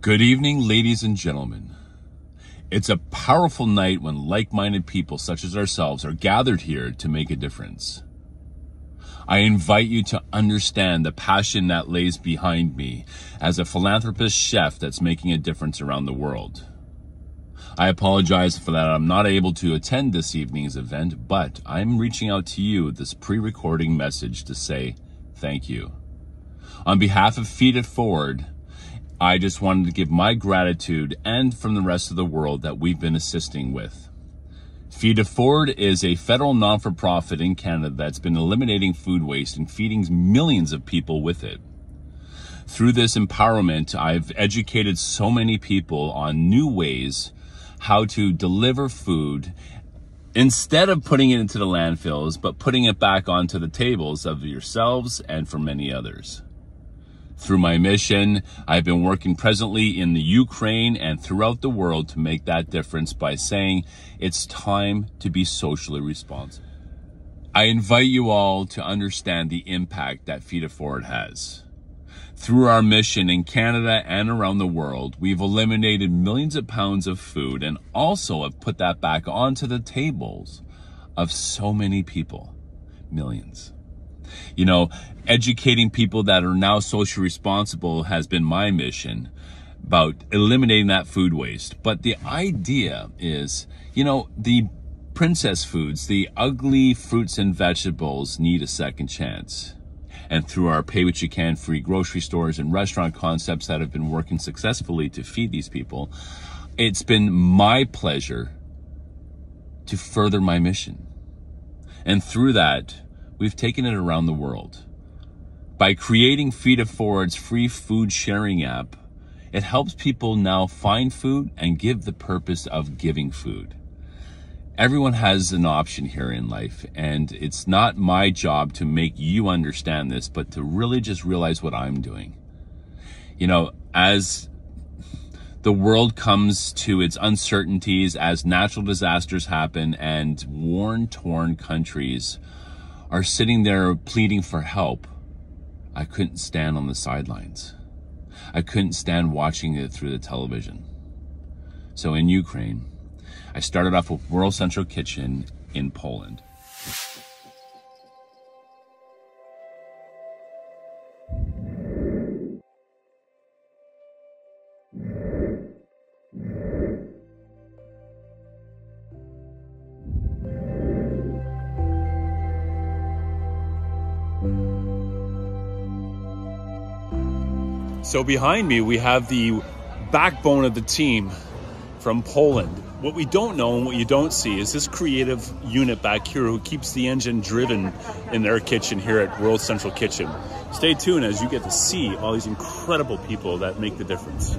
Good evening, ladies and gentlemen. It's a powerful night when like minded people such as ourselves are gathered here to make a difference. I invite you to understand the passion that lays behind me as a philanthropist chef that's making a difference around the world. I apologize for that I'm not able to attend this evening's event, but I'm reaching out to you with this pre recording message to say thank you. On behalf of Feed It Forward, I just wanted to give my gratitude and from the rest of the world that we've been assisting with. Feed It Forward is a federal non-for-profit in Canada that's been eliminating food waste and feeding millions of people with it. Through this empowerment, I've educated so many people on new ways how to deliver food instead of putting it into the landfills, but putting it back onto the tables of yourselves and for many others. Through my mission, I've been working presently in the Ukraine and throughout the world to make that difference by saying it's time to be socially responsible. I invite you all to understand the impact that Feed It Forward has. Through our mission in Canada and around the world, we've eliminated millions of pounds of food and also have put that back onto the tables of so many people. Millions. You know, educating people that are now socially responsible has been my mission about eliminating that food waste. But the idea is, you know, the princess foods, the ugly fruits and vegetables need a second chance. And through our pay what you can free grocery stores and restaurant concepts that have been working successfully to feed these people, it's been my pleasure to further my mission. And through that, we've taken it around the world. By creating Feed It Forward's free food sharing app, it helps people now find food and give the purpose of giving food. Everyone has an option here in life, and it's not my job to make you understand this, but to really just realize what I'm doing. You know, as the world comes to its uncertainties, as natural disasters happen, and worn, torn countries are sitting there pleading for help, I couldn't stand on the sidelines. I couldn't stand watching it through the television. So in Ukraine, I started off with World Central Kitchen in Poland. So behind me, we have the backbone of the team from Poland. What we don't know and what you don't see is this creative unit back here who keeps the engine driven in their kitchen here at World Central Kitchen. Stay tuned as you get to see all these incredible people that make the difference.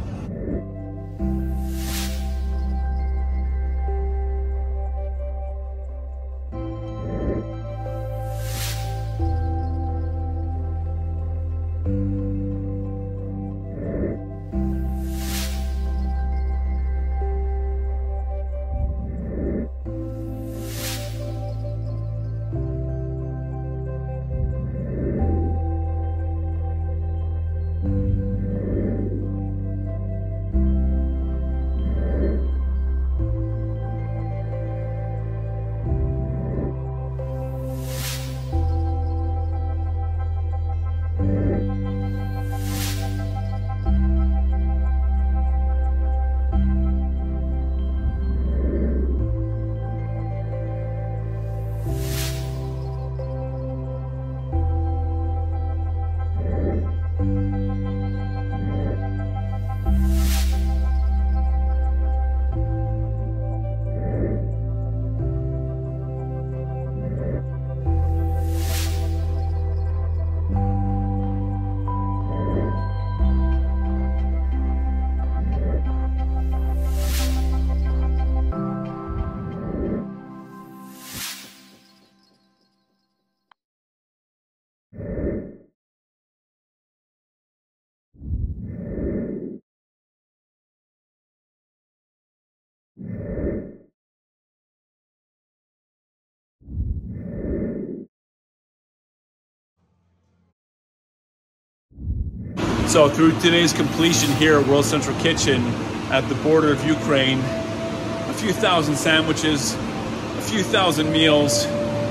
So through today's completion here at World Central Kitchen at the border of Ukraine, a few thousand sandwiches, a few thousand meals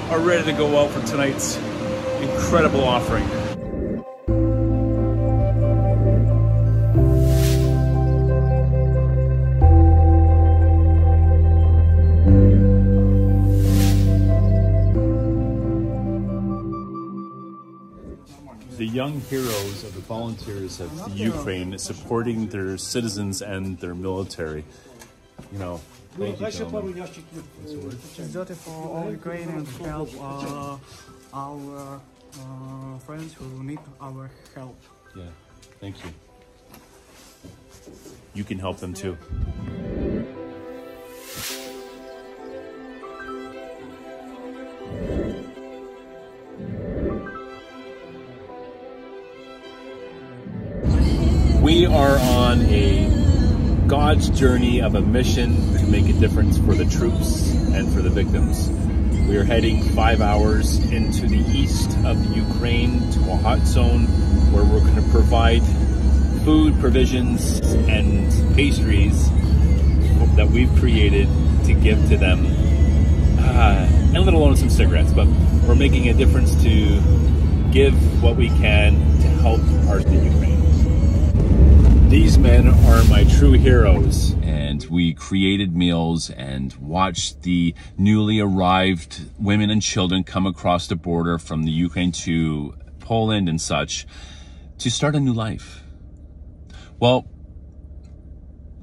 are ready to go out for tonight's incredible offering. Young heroes of the volunteers of the Ukraine supporting their citizens and their military. You know, thank you, gentlemen. Exotic for all Ukrainians to help uh, our uh, friends who need our help. Yeah, thank you. You can help them too. God's journey of a mission to make a difference for the troops and for the victims. We are heading five hours into the east of Ukraine to a hot zone where we're going to provide food, provisions, and pastries that we've created to give to them. Uh, and let alone some cigarettes, but we're making a difference to give what we can to help our Ukraine. These men are my true heroes. And we created meals and watched the newly arrived women and children come across the border from the Ukraine to Poland and such to start a new life. Well,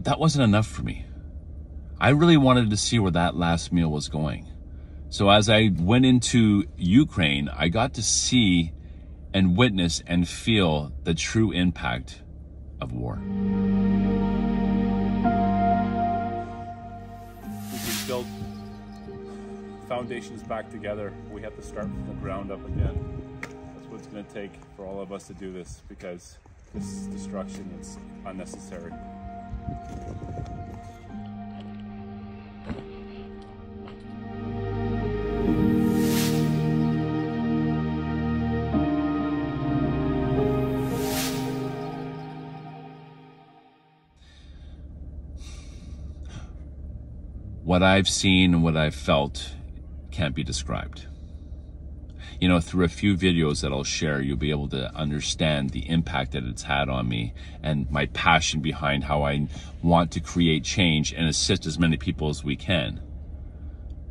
that wasn't enough for me. I really wanted to see where that last meal was going. So as I went into Ukraine, I got to see and witness and feel the true impact of war. We can build foundations back together. We have to start from the ground up again. That's what it's going to take for all of us to do this because this destruction is unnecessary. What I've seen and what I've felt can't be described. You know, through a few videos that I'll share, you'll be able to understand the impact that it's had on me and my passion behind how I want to create change and assist as many people as we can.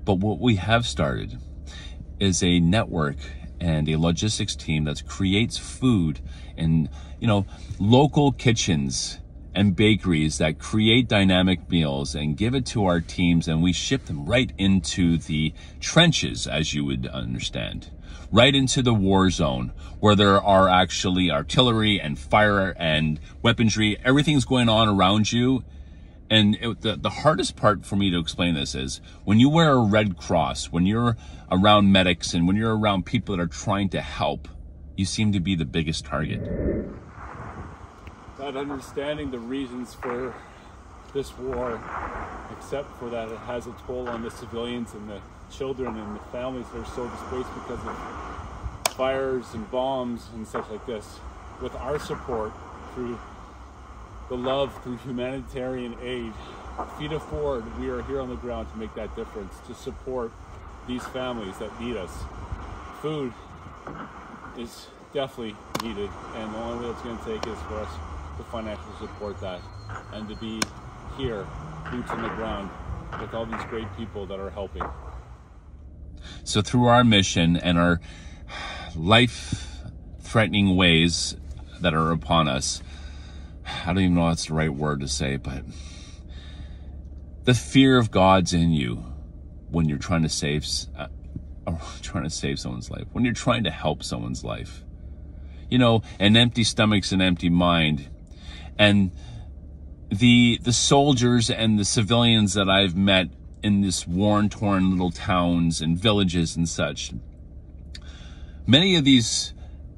But what we have started is a network and a logistics team that creates food in, you know, local kitchens and bakeries that create dynamic meals and give it to our teams and we ship them right into the trenches, as you would understand, right into the war zone where there are actually artillery and fire and weaponry. Everything's going on around you. And it, the, the hardest part for me to explain this is when you wear a red cross, when you're around medics and when you're around people that are trying to help, you seem to be the biggest target understanding the reasons for this war, except for that it has a toll on the civilians and the children and the families that are so displaced because of fires and bombs and such like this. With our support through the love, through humanitarian aid, Feed Forward, we are here on the ground to make that difference, to support these families that need us. Food is definitely needed, and the only way it's going to take is for us to financially support that and to be here, boots on the ground, with all these great people that are helping. So through our mission and our life-threatening ways that are upon us, I don't even know that's the right word to say, but the fear of God's in you when you're trying to save, uh, trying to save someone's life, when you're trying to help someone's life. You know, an empty stomach's an empty mind and the the soldiers and the civilians that I've met in this worn torn little towns and villages and such many of these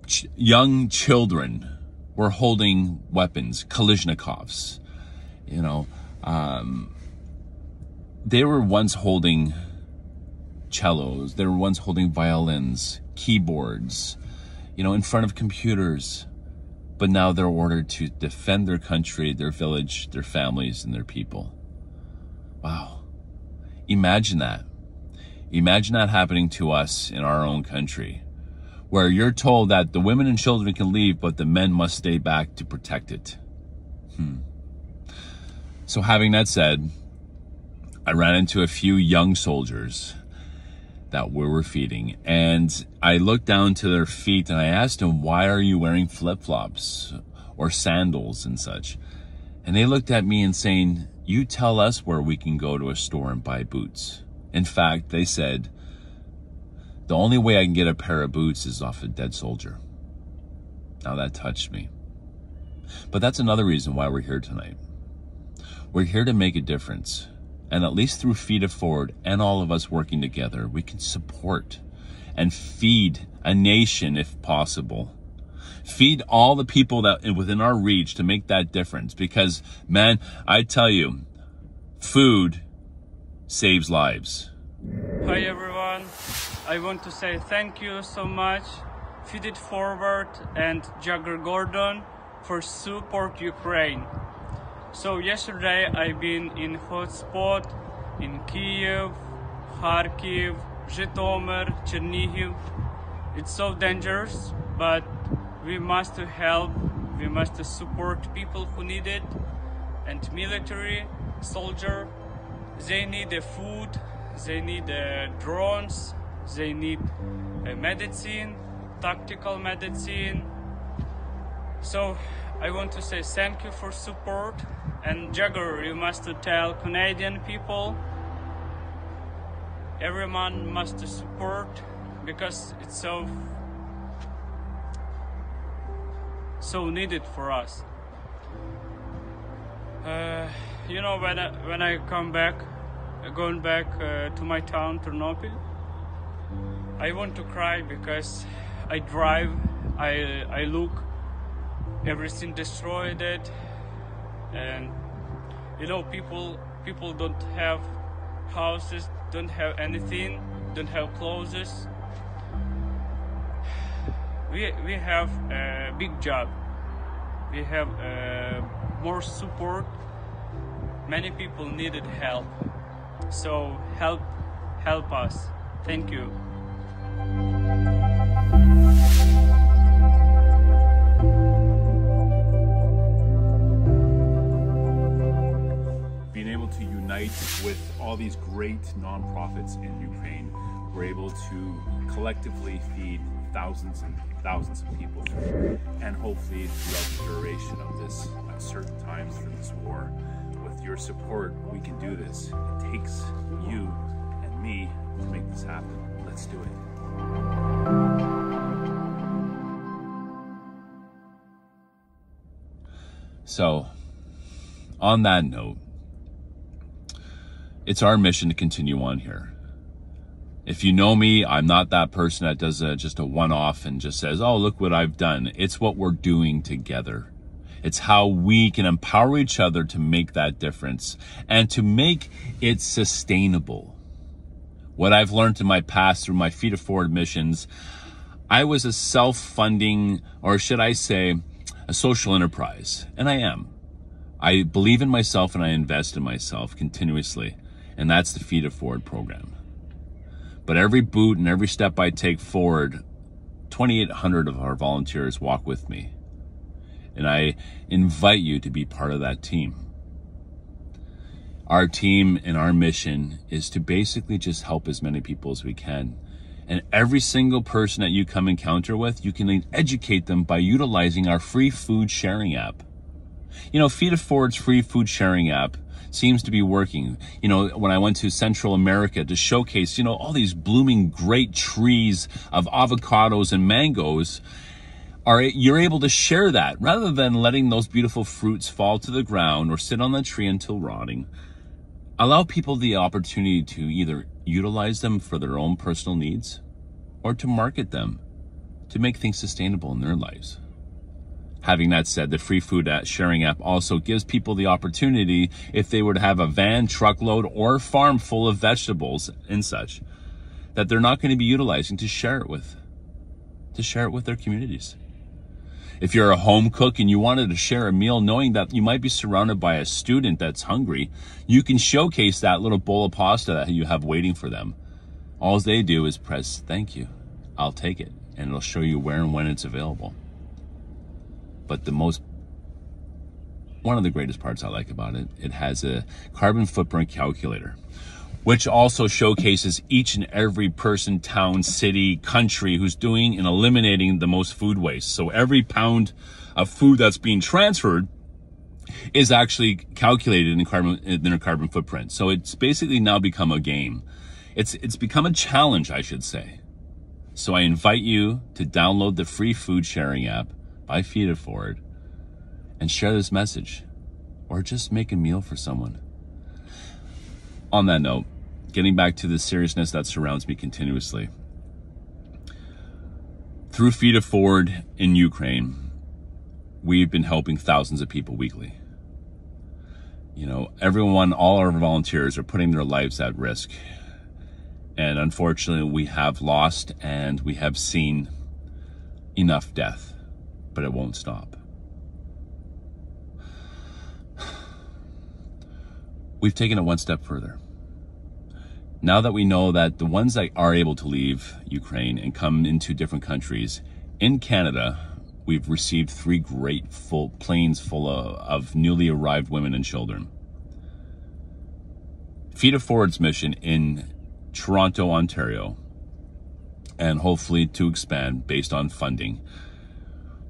ch young children were holding weapons kalashnikovs you know um, they were once holding cellos they were once holding violins keyboards you know in front of computers but now they're ordered to defend their country, their village, their families, and their people. Wow. Imagine that. Imagine that happening to us in our own country, where you're told that the women and children can leave, but the men must stay back to protect it. Hmm. So, having that said, I ran into a few young soldiers that where we were feeding, and I looked down to their feet and I asked them, Why are you wearing flip flops or sandals and such? And they looked at me and saying, You tell us where we can go to a store and buy boots. In fact, they said, The only way I can get a pair of boots is off a dead soldier. Now that touched me. But that's another reason why we're here tonight. We're here to make a difference. And at least through Feed It Forward and all of us working together, we can support and feed a nation if possible. Feed all the people that within our reach to make that difference. Because, man, I tell you, food saves lives. Hi everyone. I want to say thank you so much, Feed It Forward and Jagger Gordon for support Ukraine. So yesterday I've been in hotspot in Kiev, Kharkiv, Zhytomyr, Chernihiv. It's so dangerous, but we must help, we must support people who need it, and military, soldier, they need the food, they need the drones, they need uh, medicine, tactical medicine. So I want to say thank you for support and Jagger, you must tell Canadian people everyone must support because it's so so needed for us. Uh, you know when I, when I come back, going back uh, to my town Ternopil, I want to cry because I drive, I I look, everything destroyed it, and you know people people don't have houses, don't have anything, don't have clothes. We we have a big job. We have uh, more support. Many people needed help. So help help us. Thank you. Unite with all these great nonprofits in Ukraine, we're able to collectively feed thousands and thousands of people. And hopefully throughout the duration of this uncertain times for this war, with your support, we can do this. It takes you and me to make this happen. Let's do it. So, on that note, it's our mission to continue on here. If you know me, I'm not that person that does a, just a one off and just says, oh, look what I've done. It's what we're doing together. It's how we can empower each other to make that difference and to make it sustainable. What I've learned in my past through my Feed It Forward missions, I was a self funding, or should I say, a social enterprise. And I am. I believe in myself and I invest in myself continuously. And that's the Feed It Forward program. But every boot and every step I take forward, 2,800 of our volunteers walk with me. And I invite you to be part of that team. Our team and our mission is to basically just help as many people as we can. And every single person that you come encounter with, you can educate them by utilizing our free food sharing app. You know, Feed It Forward's free food sharing app seems to be working. You know, when I went to Central America to showcase, you know, all these blooming great trees of avocados and mangoes, are you're able to share that rather than letting those beautiful fruits fall to the ground or sit on the tree until rotting. Allow people the opportunity to either utilize them for their own personal needs or to market them to make things sustainable in their lives. Having that said, the free food sharing app also gives people the opportunity, if they were to have a van, truckload, or farm full of vegetables and such, that they're not going to be utilizing to share it with, to share it with their communities. If you're a home cook and you wanted to share a meal, knowing that you might be surrounded by a student that's hungry, you can showcase that little bowl of pasta that you have waiting for them. All they do is press thank you. I'll take it. And it'll show you where and when it's available. But the most one of the greatest parts I like about it, it has a carbon footprint calculator, which also showcases each and every person, town, city, country who's doing and eliminating the most food waste. So every pound of food that's being transferred is actually calculated in carbon in a carbon footprint. So it's basically now become a game. It's it's become a challenge, I should say. So I invite you to download the free food sharing app by Feed It Forward and share this message or just make a meal for someone. On that note, getting back to the seriousness that surrounds me continuously. Through Feed It Forward in Ukraine, we've been helping thousands of people weekly. You know, everyone, all our volunteers are putting their lives at risk. And unfortunately, we have lost and we have seen enough death, but it won't stop. we've taken it one step further. Now that we know that the ones that are able to leave Ukraine and come into different countries, in Canada, we've received three great full planes full of, of newly arrived women and children. Feed It Forward's mission in Toronto, Ontario, and hopefully to expand based on funding.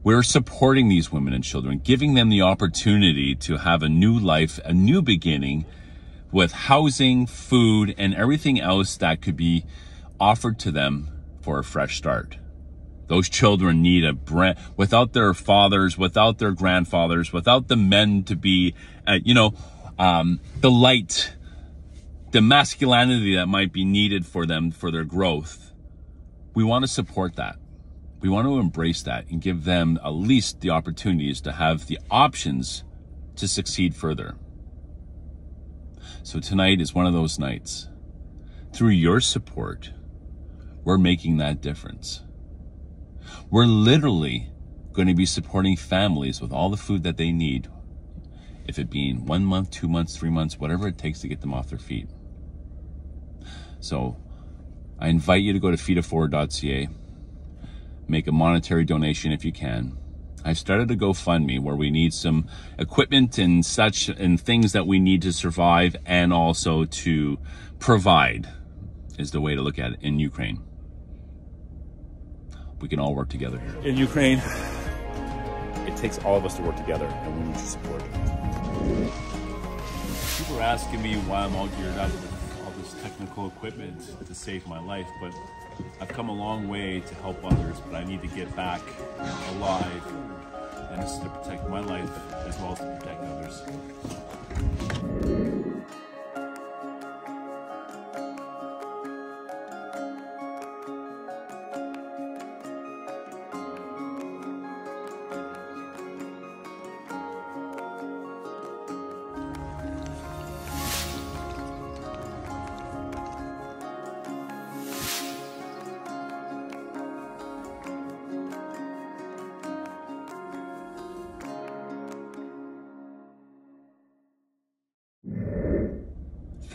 We're supporting these women and children, giving them the opportunity to have a new life, a new beginning with housing, food, and everything else that could be offered to them for a fresh start. Those children need a brand without their fathers, without their grandfathers, without the men to be, uh, you know, um, the light, the masculinity that might be needed for them for their growth. We want to support that. We want to embrace that and give them at least the opportunities to have the options to succeed further. So tonight is one of those nights. Through your support, we're making that difference. We're literally going to be supporting families with all the food that they need, if it being one month, two months, three months, whatever it takes to get them off their feet. So I invite you to go to feeditforward.ca make a monetary donation if you can. I've started a GoFundMe where we need some equipment and such and things that we need to survive and also to provide is the way to look at it in Ukraine. We can all work together here. In Ukraine, it takes all of us to work together and we need your support. People are asking me why I'm all geared up with all this technical equipment to save my life, but I've come a long way to help others, but I need to get back alive. And this is to protect my life as well as to protect others.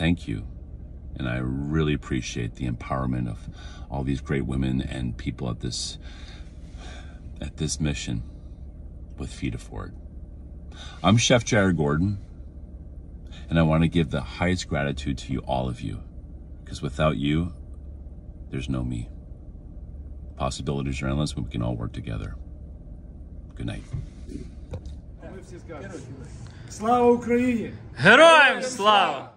thank you. And I really appreciate the empowerment of all these great women and people at this at this mission with Feed Afford. I'm Chef Jagger Gordon, and I want to give the highest gratitude to you, all of you, because without you, there's no me. Possibilities are endless when we can all work together. Good night. Слава Україні! Героям слава!